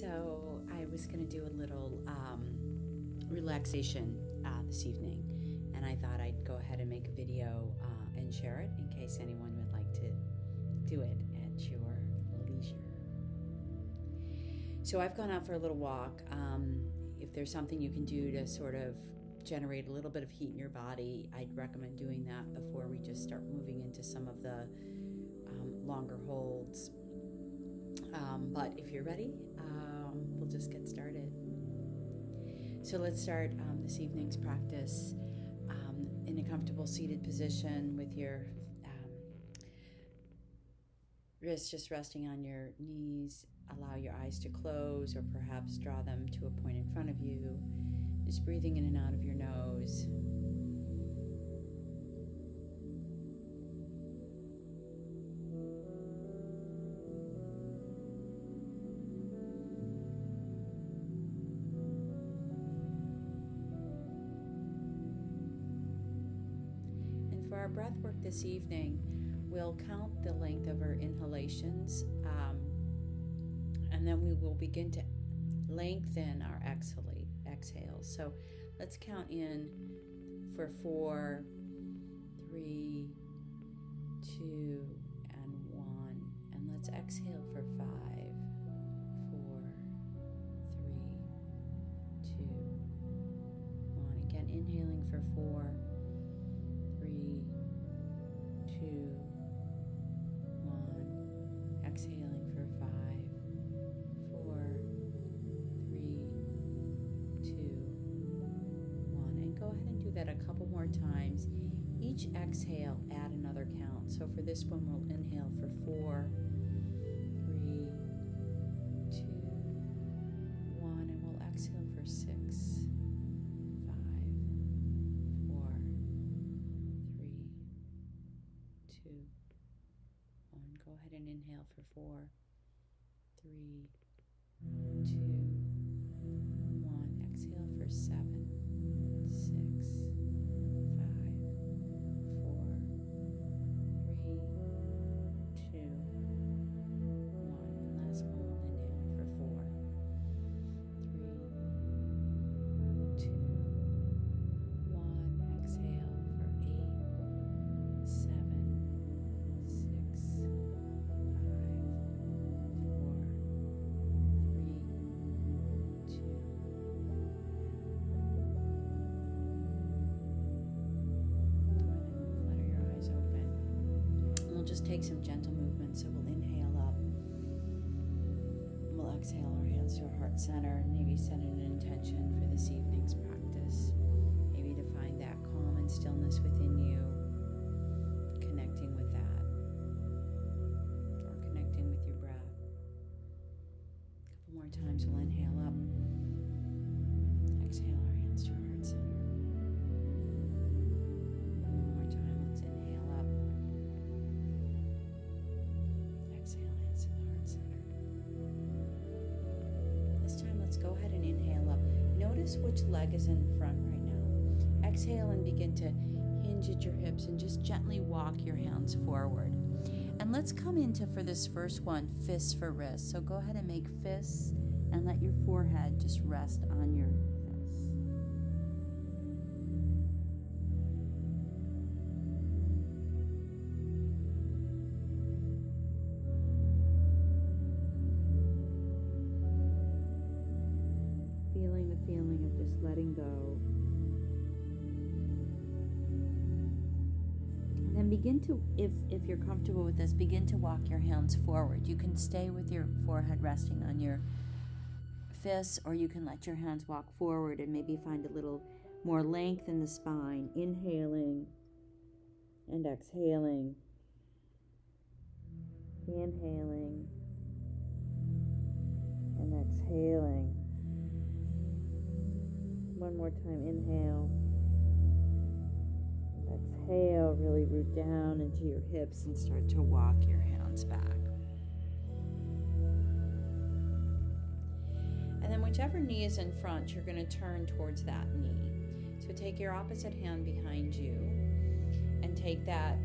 So I was going to do a little um, relaxation uh, this evening, and I thought I'd go ahead and make a video uh, and share it in case anyone would like to do it at your leisure. So I've gone out for a little walk. Um, if there's something you can do to sort of generate a little bit of heat in your body, I'd recommend doing that before we just start moving into some of the um, longer holds. Um, but if you're ready, um, we'll just get started. So let's start um, this evening's practice um, in a comfortable seated position with your um, wrists just resting on your knees. Allow your eyes to close or perhaps draw them to a point in front of you. Just breathing in and out of your nose. Our breath work this evening, we'll count the length of our inhalations um, and then we will begin to lengthen our exhale, exhales. So let's count in for four, three, two, and one. And let's exhale for five, Go ahead and inhale for four, three, two, one. Exhale for seven, exhale our hands to our heart center maybe set an intention for this evening's practice. Maybe to find that calm and stillness within Notice which leg is in front right now. Exhale and begin to hinge at your hips and just gently walk your hands forward. And let's come into, for this first one, fists for wrists. So go ahead and make fists and let your forehead just rest on your if, you're comfortable with this, begin to walk your hands forward. You can stay with your forehead resting on your fists, or you can let your hands walk forward and maybe find a little more length in the spine. Inhaling and exhaling. Inhaling and exhaling. One more time, inhale. Exhale, really root down into your hips and start to walk your hands back. And then, whichever knee is in front, you're going to turn towards that knee. So, take your opposite hand behind you and take that,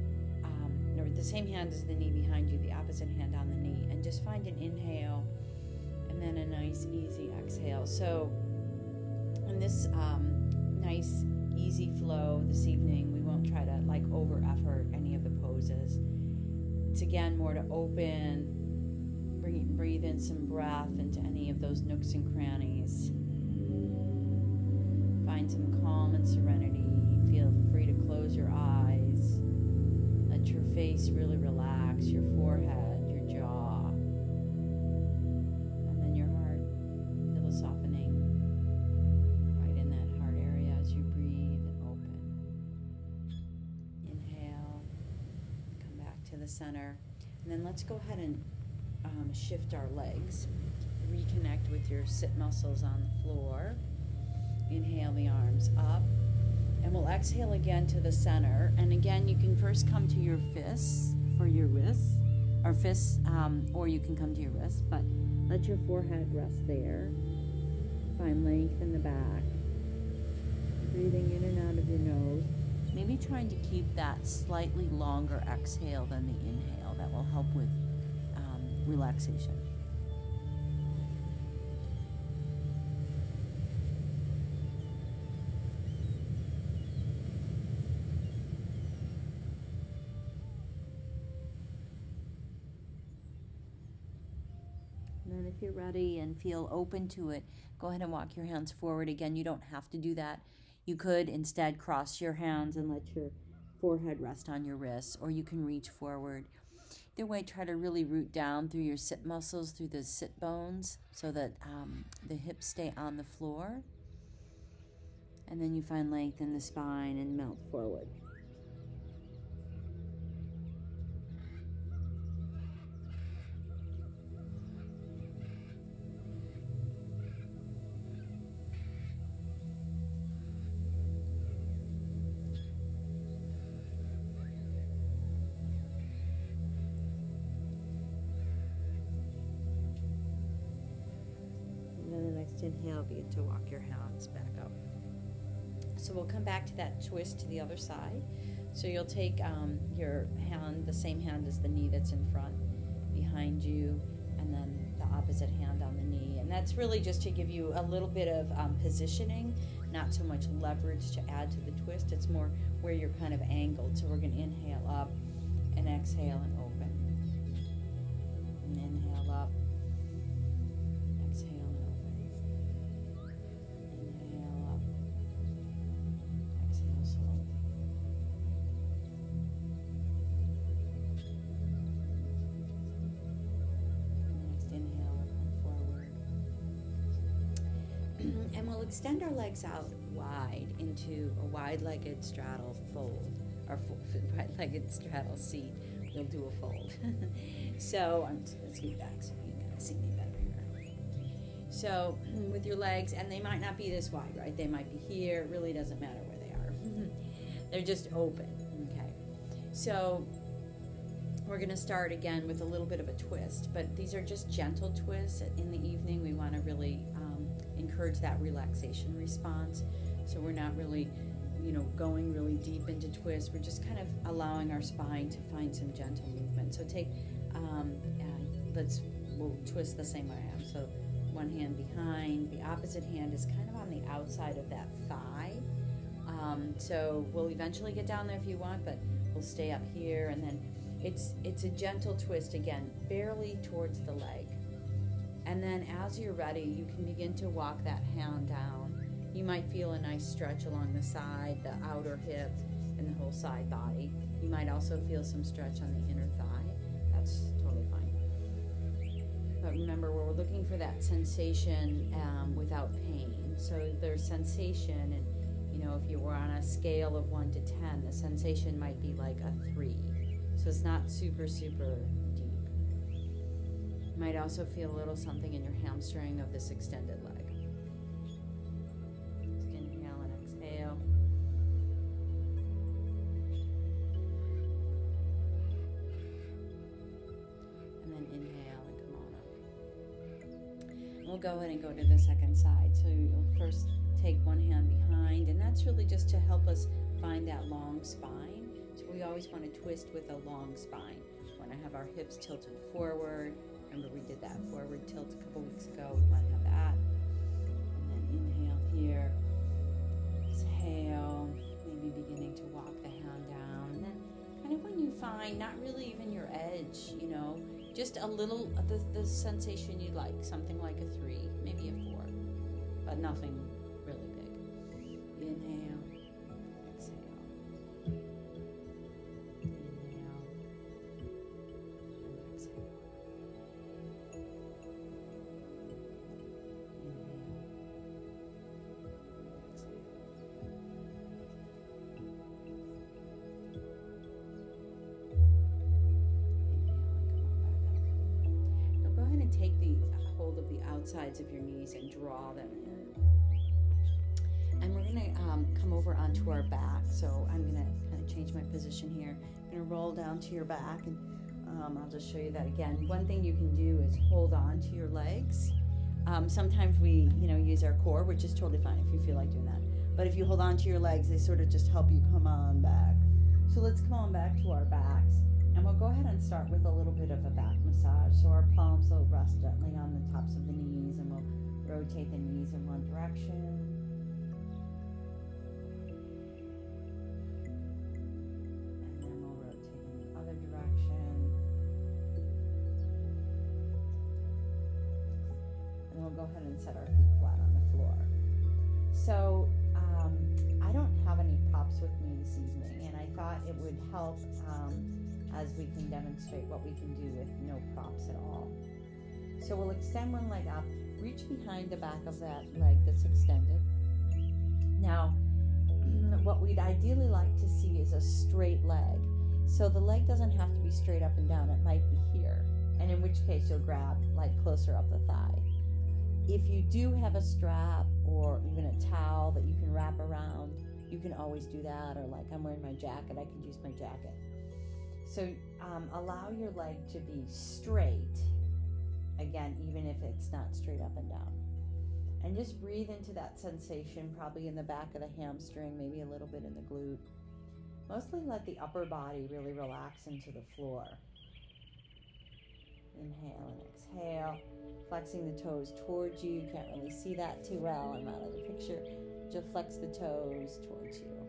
um, or the same hand as the knee behind you, the opposite hand on the knee, and just find an inhale and then then a nice, easy exhale. So, in this um, nice, easy flow this evening, try to like over effort any of the poses. It's again more to open, bring, breathe in some breath into any of those nooks and crannies. Find some calm and serenity. Feel free to close your eyes. Let your face really relax, your forehead, let's go ahead and um, shift our legs. Reconnect with your sit muscles on the floor. Inhale the arms up. And we'll exhale again to the center. And again, you can first come to your fists for your wrists, or fists, um, or you can come to your wrists, but let your forehead rest there. Find length in the back. Breathing in and out of your nose. Maybe trying to keep that slightly longer exhale than the inhale. That will help with um, relaxation. And then, if you're ready and feel open to it, go ahead and walk your hands forward. Again, you don't have to do that. You could instead cross your hands and let your forehead rest on your wrists, or you can reach forward. Either way, try to really root down through your sit muscles, through the sit bones, so that um, the hips stay on the floor. And then you find length in the spine and melt forward. To walk your hands back up. So we'll come back to that twist to the other side. So you'll take um, your hand, the same hand as the knee that's in front, behind you, and then the opposite hand on the knee. And that's really just to give you a little bit of um, positioning, not so much leverage to add to the twist. It's more where you're kind of angled. So we're going to inhale up and exhale and extend our legs out wide into a wide-legged straddle fold, or wide-legged straddle seat. We'll do a fold. so I'm gonna scoot back so you can see me better here. So with your legs, and they might not be this wide, right? They might be here. It really doesn't matter where they are. They're just open. Okay. So we're going to start again with a little bit of a twist, but these are just gentle twists. In the evening, we want to really encourage that relaxation response. So we're not really, you know, going really deep into twists. We're just kind of allowing our spine to find some gentle movement. So take, um, uh, let's, we'll twist the same way I am. So one hand behind, the opposite hand is kind of on the outside of that thigh. Um, so we'll eventually get down there if you want, but we'll stay up here and then it's it's a gentle twist again, barely towards the leg. And then as you're ready, you can begin to walk that hand down. You might feel a nice stretch along the side, the outer hip, and the whole side body. You might also feel some stretch on the inner thigh. That's totally fine. But remember, we're looking for that sensation um, without pain. So there's sensation, and you know, if you were on a scale of one to ten, the sensation might be like a three. So it's not super, super. You might also feel a little something in your hamstring of this extended leg. Just inhale and exhale. And then inhale and come on up. And we'll go ahead and go to the second side. So you'll first take one hand behind, and that's really just to help us find that long spine. So we always want to twist with a long spine. We want to have our hips tilted forward, Remember, we did that forward tilt a couple weeks ago. We to have that. And then inhale here. Exhale. Maybe beginning to walk the hand down. And then, kind of when you find not really even your edge, you know, just a little, the, the sensation you'd like, something like a three, maybe a four, but nothing sides of the outsides of your knees and draw them in. And we're going to um, come over onto our back. So I'm going to kind of change my position here. I'm going to roll down to your back and um, I'll just show you that again. One thing you can do is hold on to your legs. Um, sometimes we, you know, use our core, which is totally fine if you feel like doing that. But if you hold on to your legs, they sort of just help you come on back. So let's come on back to our backs. We'll go ahead and start with a little bit of a back massage. So our palms will rest gently on the tops of the knees and we'll rotate the knees in one direction. And then we'll rotate in the other direction. And we'll go ahead and set our feet flat on the floor. So um, I don't have any props with me this evening, and I thought it would help um, as we can demonstrate what we can do with no props at all. So we'll extend one leg up, reach behind the back of that leg that's extended. Now, what we'd ideally like to see is a straight leg. So the leg doesn't have to be straight up and down, it might be here. And in which case you'll grab like closer up the thigh. If you do have a strap or even a towel that you can wrap around, you can always do that. Or like I'm wearing my jacket, I can use my jacket. So um, allow your leg to be straight, again, even if it's not straight up and down. And just breathe into that sensation, probably in the back of the hamstring, maybe a little bit in the glute. Mostly let the upper body really relax into the floor. Inhale and exhale, flexing the toes towards you. You can't really see that too well. I'm out of the picture. Just flex the toes towards you.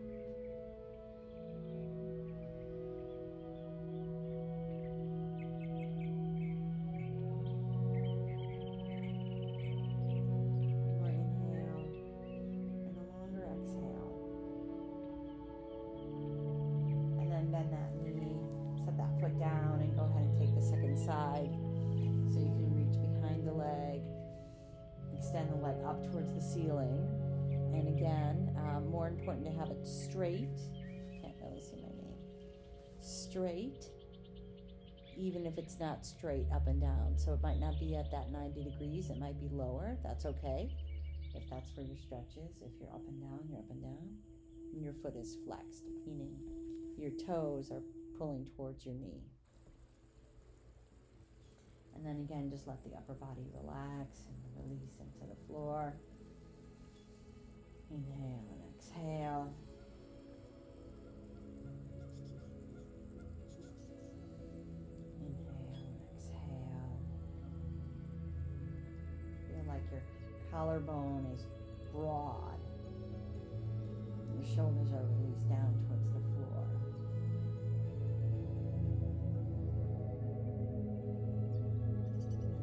Straight. Can't really see my name. Straight, even if it's not straight up and down. So it might not be at that 90 degrees, it might be lower. That's okay. If that's where your stretch is. If you're up and down, you're up and down. And your foot is flexed, meaning your toes are pulling towards your knee. And then again, just let the upper body relax and release into the floor. Inhale and exhale. Collarbone is broad. Your shoulders are released down towards the floor.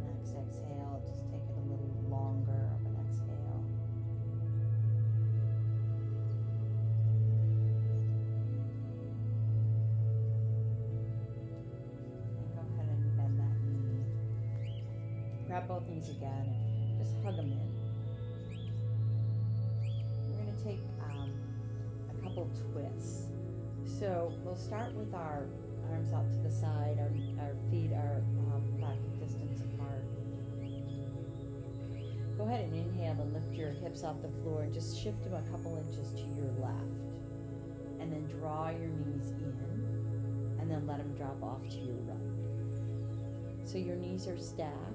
Next exhale, just take it a little longer of an exhale. And go ahead and bend that knee. Grab both knees again just hug them in. We're going to take um, a couple twists. So we'll start with our arms out to the side, our, our feet are um, back distance apart. Go ahead and inhale and lift your hips off the floor and just shift them a couple inches to your left. And then draw your knees in and then let them drop off to your right. So your knees are stacked.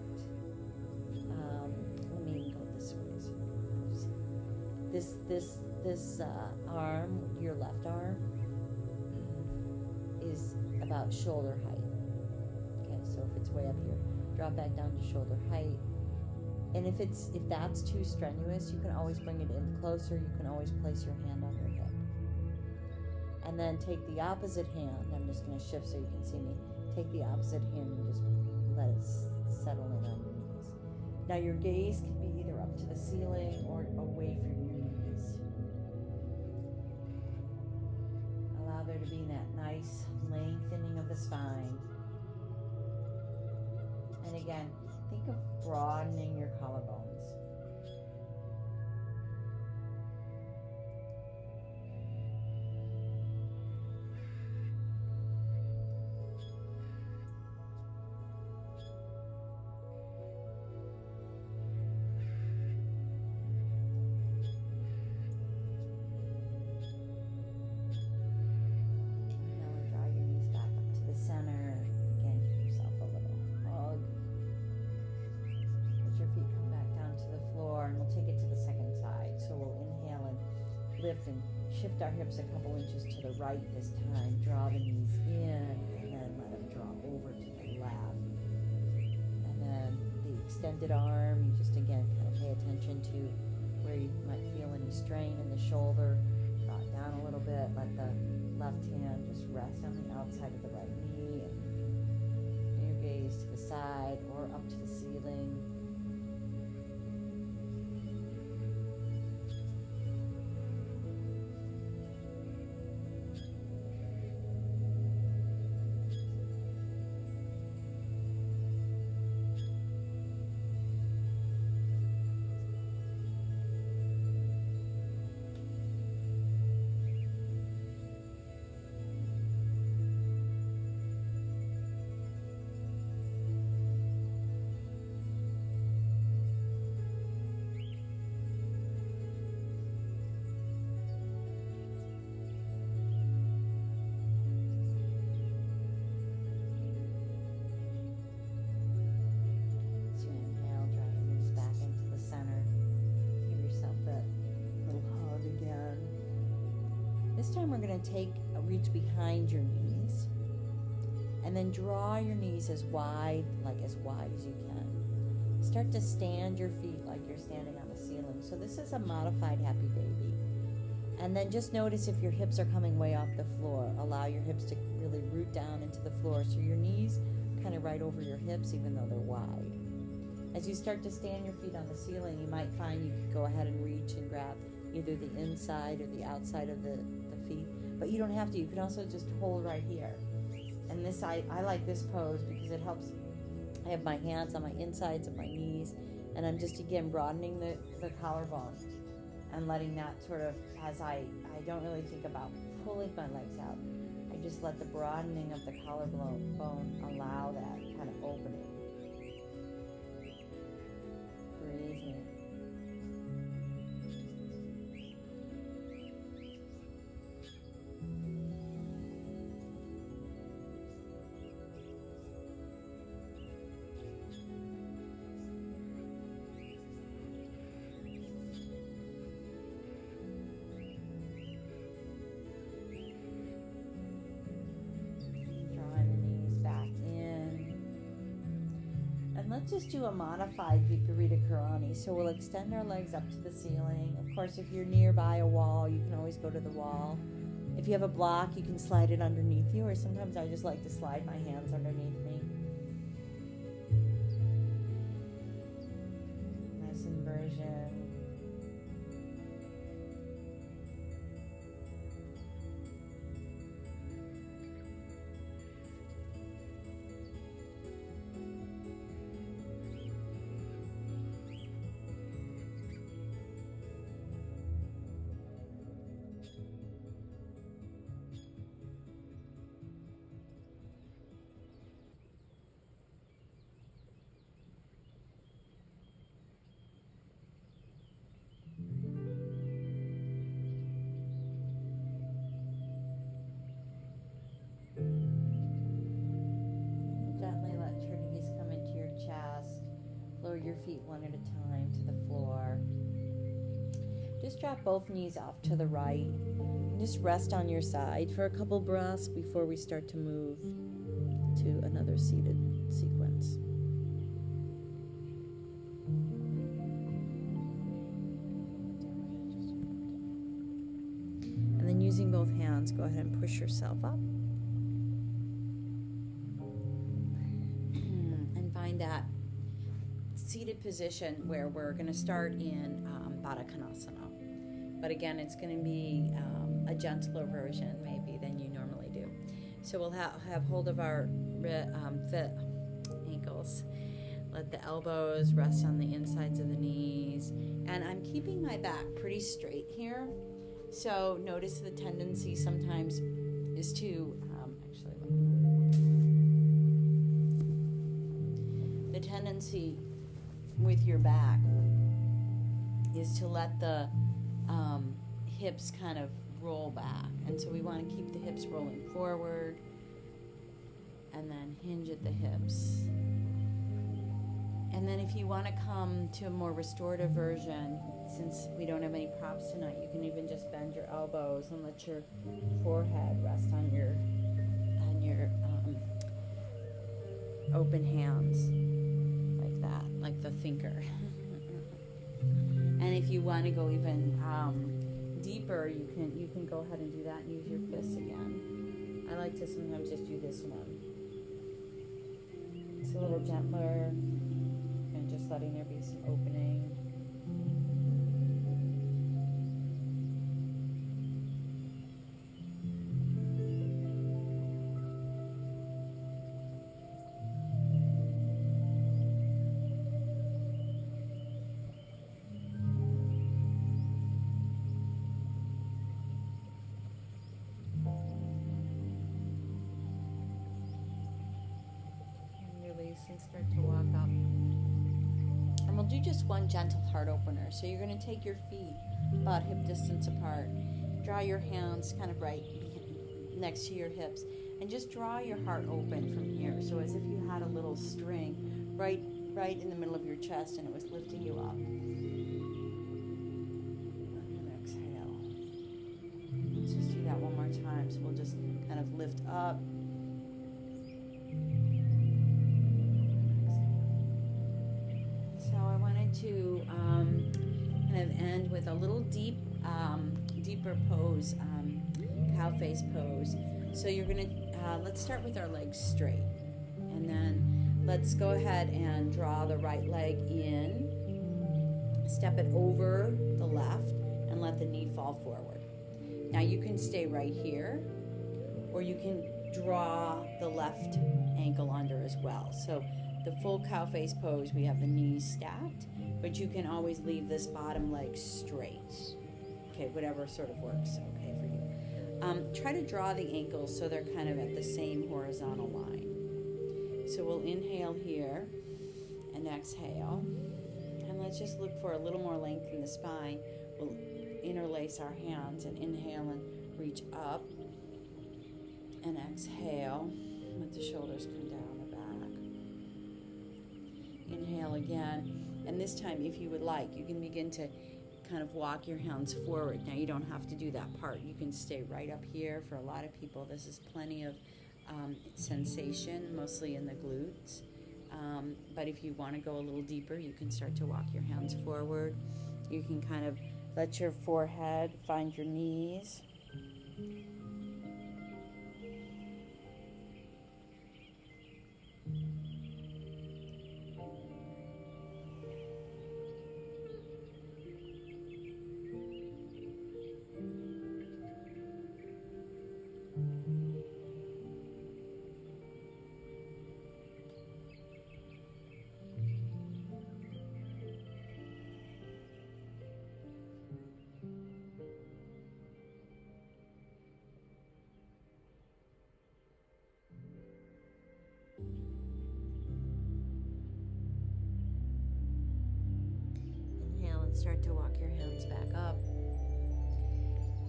This this this uh, arm, your left arm, is about shoulder height. Okay, so if it's way up here, drop back down to shoulder height. And if it's if that's too strenuous, you can always bring it in closer. You can always place your hand on your hip. And then take the opposite hand. I'm just going to shift so you can see me. Take the opposite hand and just let it settle in on your knees. Now your gaze can be either up to the ceiling or away from your That nice lengthening of the spine. And again, think of broadening your collarbones. Lift and shift our hips a couple inches to the right this time. Draw the knees in and then let them draw over to the left. And then the extended arm, you just again kind of pay attention to where you might feel any strain in the shoulder. Draw it down a little bit. Let the left hand just rest on the outside of the right knee. And your gaze to the side or up to the ceiling. Time we're going to take a reach behind your knees and then draw your knees as wide, like as wide as you can. Start to stand your feet like you're standing on the ceiling. So this is a modified happy baby. And then just notice if your hips are coming way off the floor. Allow your hips to really root down into the floor so your knees kind of right over your hips even though they're wide. As you start to stand your feet on the ceiling, you might find you could go ahead and reach and grab either the inside or the outside of the. But you don't have to. You can also just hold right here. And this, I, I like this pose because it helps. I have my hands on my insides of my knees, and I'm just again broadening the, the collarbone and letting that sort of, as I, I don't really think about pulling my legs out. I just let the broadening of the collarbone allow that kind of opening. Let's just do a modified Viparita Karani. So we'll extend our legs up to the ceiling. Of course, if you're nearby a wall, you can always go to the wall. If you have a block, you can slide it underneath you, or sometimes I just like to slide my hands underneath your feet one at a time to the floor. Just drop both knees off to the right. Just rest on your side for a couple breaths before we start to move to another seated sequence. And then using both hands, go ahead and push yourself up. Position where we're going to start in um, Baddha Konasana. But again, it's going to be um, a gentler version, maybe, than you normally do. So we'll ha- have hold of our um, ankles. Let the elbows rest on the insides of the knees. And I'm keeping my back pretty straight here. So notice the tendency sometimes is to um, actually the tendency with your back is to let the um, hips kind of roll back. And so we want to keep the hips rolling forward and then hinge at the hips. And then if you want to come to a more restorative version, since we don't have any props tonight, you can even just bend your elbows and let your forehead rest on your on your um, open hands that, like the thinker. and if you want to go even um, deeper, you can you can go ahead and do that and use your fists again. I like to sometimes just do this one. It's a little gentler and just letting there be some opening. So you're going to take your feet about hip distance apart. Draw your hands kind of right next to your hips and just draw your heart open from here. So as if you had a little string right right in the middle of your chest and it was lifting you up. End with a little deep, um, deeper pose, um, cow face pose. So you're gonna, uh, let's start with our legs straight. And then let's go ahead and draw the right leg in, step it over the left, and let the knee fall forward. Now you can stay right here, or you can draw the left ankle under as well. So the full cow face pose, we have the knees stacked, but you can always leave this bottom leg straight. Okay, whatever sort of works okay for you. Um, try to draw the ankles so they're kind of at the same horizontal line. So we'll inhale here and exhale. And let's just look for a little more length in the spine. We'll interlace our hands and inhale and reach up. And exhale. Let the shoulders come down the back. Inhale again. And this time, if you would like, you can begin to kind of walk your hands forward. Now, you don't have to do that part. You can stay right up here. For a lot of people, this is plenty of um, sensation, mostly in the glutes. Um, but if you want to go a little deeper, you can start to walk your hands forward. You can kind of let your forehead find your knees. To walk your hands back up.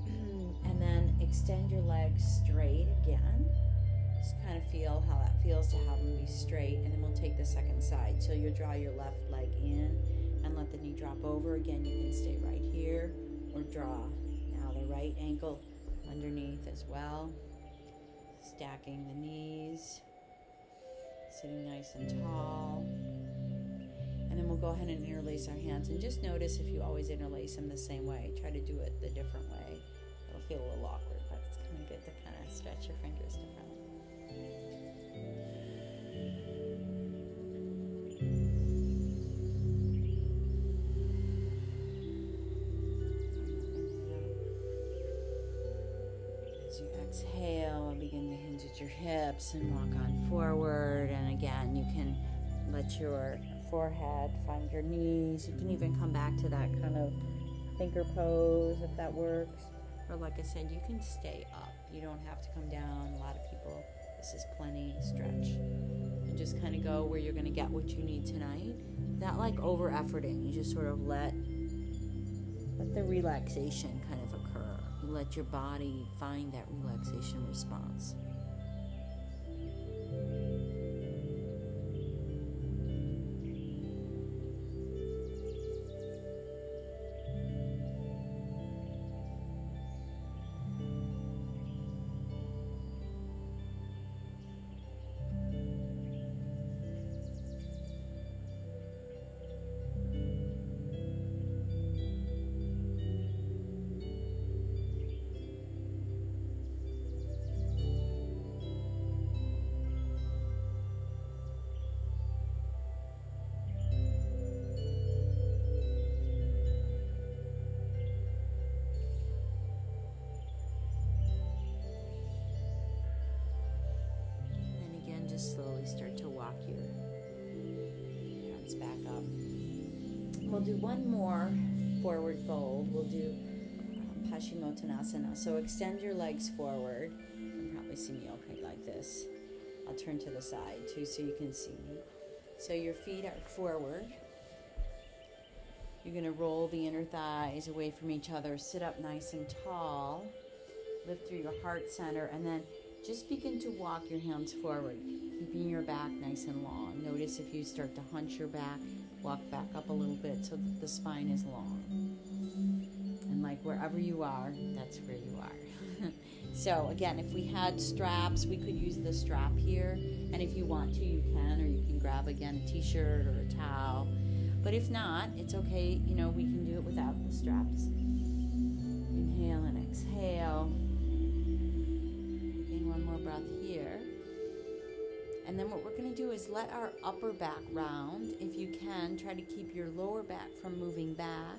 And then extend your legs straight again. Just kind of feel how that feels to have them be straight. And then we'll take the second side. So you'll draw your left leg in and let the knee drop over. Again, you can stay right here or draw now the right ankle underneath as well. Stacking the knees, sitting nice and tall. And then we'll go ahead and interlace our hands. And just notice if you always interlace them the same way. Try to do it the different way. It'll feel a little awkward, but it's kind of good to kind of stretch your fingers differently. As you exhale, begin to hinge at your hips and walk on forward. And again, you can let your forehead find your knees. You can even come back to that kind of thinker pose if that works. Or, like I said, you can stay up. You don't have to come down. A lot of people, this is plenty stretch. And just kind of go where you're going to get what you need tonight. That like over efforting. You just sort of let let the relaxation kind of occur. You let your body find that relaxation response. Paschimottanasana. So extend your legs forward. You can probably see me okay like this. I'll turn to the side too so you can see me. So your feet are forward. You're going to roll the inner thighs away from each other. Sit up nice and tall. Lift through your heart center and then just begin to walk your hands forward, keeping your back nice and long. Notice if you start to hunch your back, walk back up a little bit so that the spine is long. Like wherever you are, that's where you are. so again, if we had straps, we could use the strap here. And if you want to, you can, or you can grab again a t-shirt or a towel. But if not, it's okay. You know, we can do it without the straps. Inhale and exhale. Taking one more breath here. And then what we're going to do is let our upper back round. If you can, try to keep your lower back from moving back,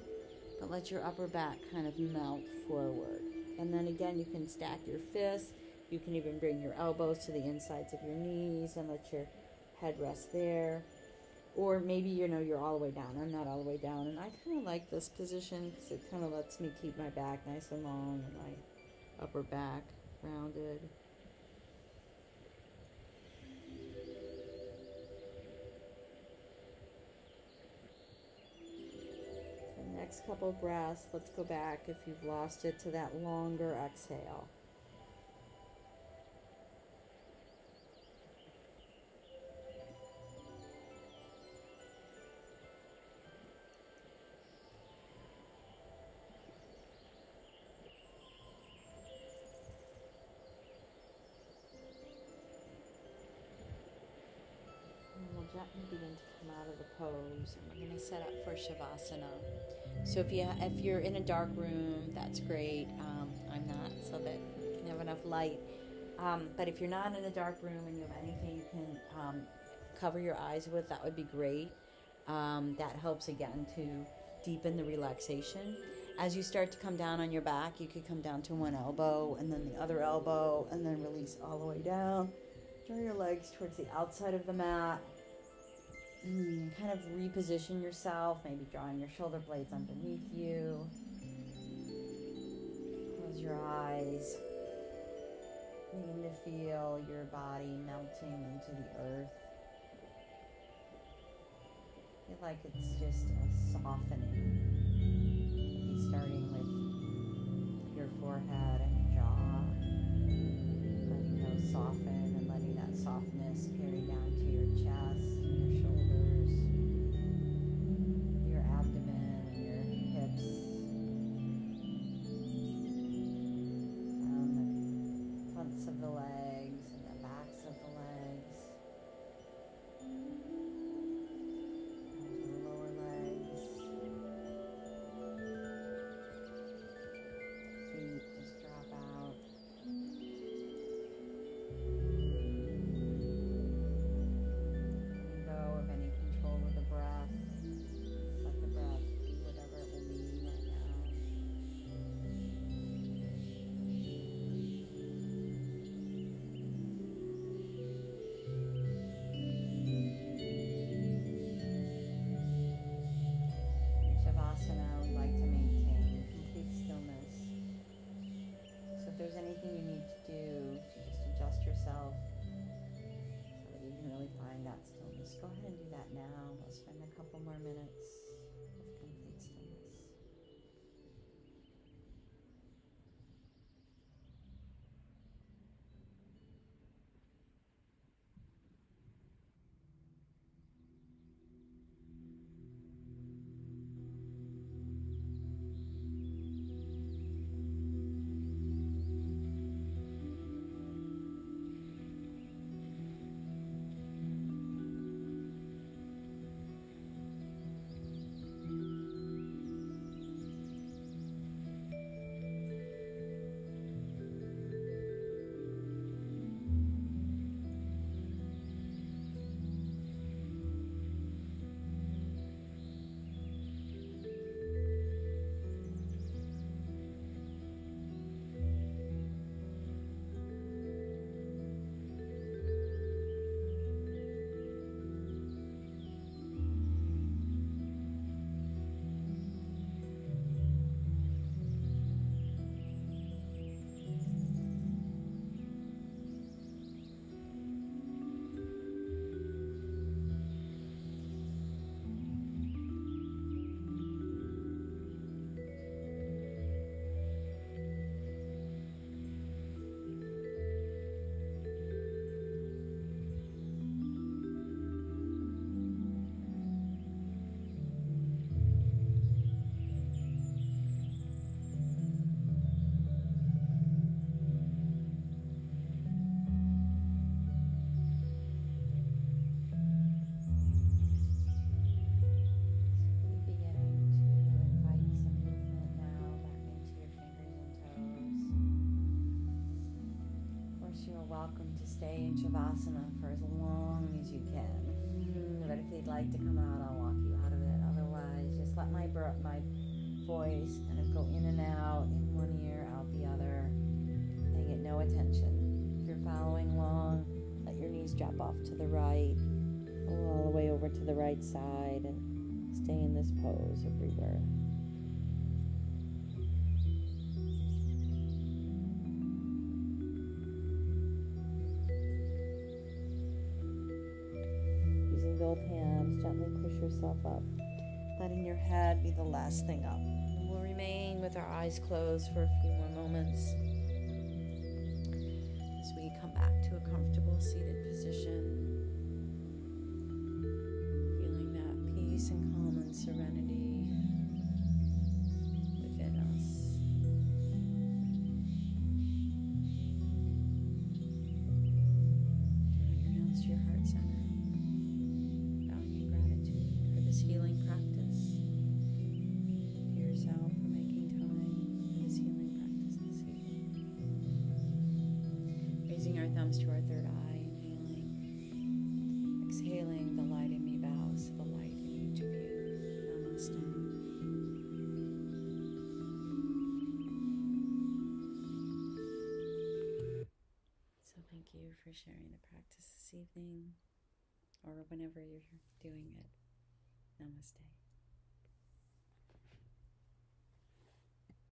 but let your upper back kind of melt forward. And then again, you can stack your fists. You can even bring your elbows to the insides of your knees and let your head rest there. Or maybe you know you're all the way down. I'm not all the way down, and I kind of like this position because it kind of lets me keep my back nice and long and my upper back rounded. Next couple breaths, let's go back if you've lost it to that longer exhale. Gently begin to come out of the pose, and we're going to set up for shavasana. So if you if you're in a dark room, that's great. Um, I'm not, so that you can have enough light. Um, but if you're not in a dark room and you have anything you can um, cover your eyes with, that would be great. Um, that helps again to deepen the relaxation. As you start to come down on your back, you could come down to one elbow and then the other elbow, and then release all the way down. Draw your legs towards the outside of the mat. Mm, kind of reposition yourself, maybe drawing your shoulder blades underneath you. Close your eyes. Begin to feel your body melting into the earth. Feel like it's just a softening. Maybe starting with your forehead and your jaw. Letting those soften and letting that softness carry down more. Welcome to stay in Shavasana for as long as you can. But if you'd like to come out, I'll walk you out of it. Otherwise, just let my my voice kind of go in and out, in one ear, out the other. They get no attention. If you're following along, let your knees drop off to the right, all the way over to the right side, and stay in this pose of rebirth. Gently push yourself up, letting your head be the last thing up. And we'll remain with our eyes closed for a few more moments as we come back to a comfortable seated position. Feeling that peace and calm and serenity